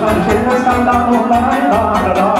san chen san da no la la la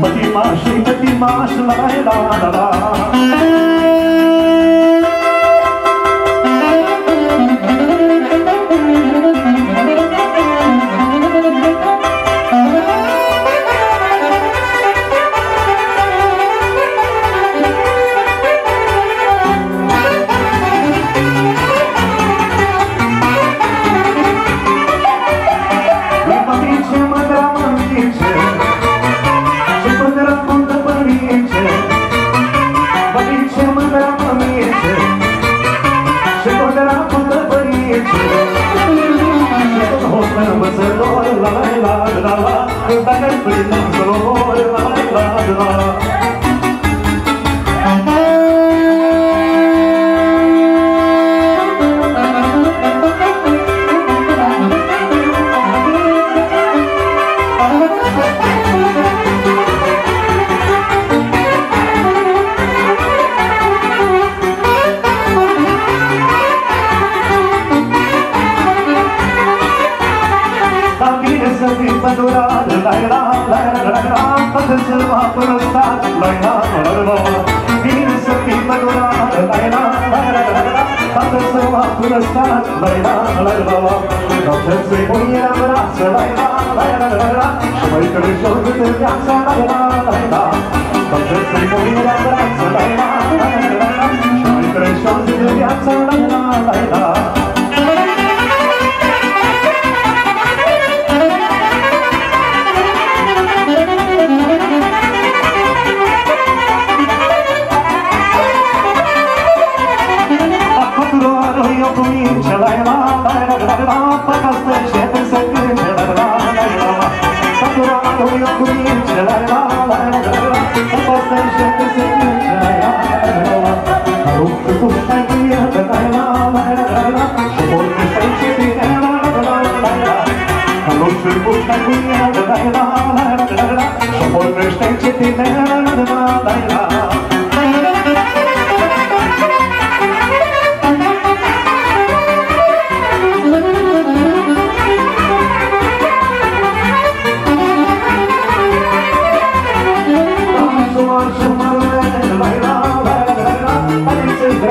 Pătimaș, pătimaș, la la la la la cheamă dramantice Și până răspundă părince Părince mă dramă mice Și până răspundă părince Și tot hospă învățător La la la la la Dacă-l plinam Kızım hapırıldan Layla layla Bir sıkıyla duran Layla layla Kızım hapırıldan Layla layla Kapçası boyuna bırak Layla layla Şumayı kırışır bütün yaksa Layla layla Kapçası boyuna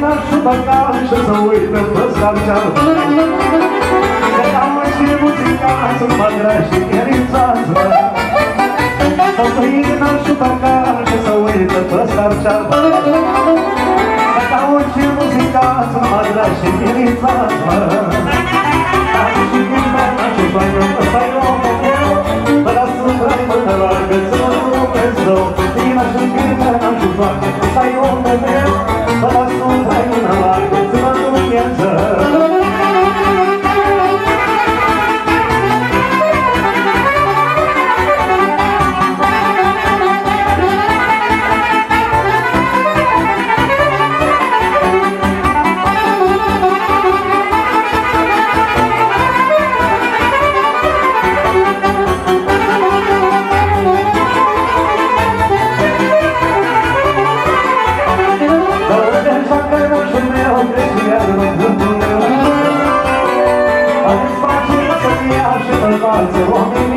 băgat și să uită pe sarceală Că am și muzicață, mă și cherințață Să pâină și băgat și să uită pe sarceală Că am și muzicață, mă și cherințață Am și ghimbena și faină, ăsta e omul meu Mă lasă trai până largă, să mă rupesc rău. Tine și ghimbena și faină, ăsta e omul meu Mă 안녕 하.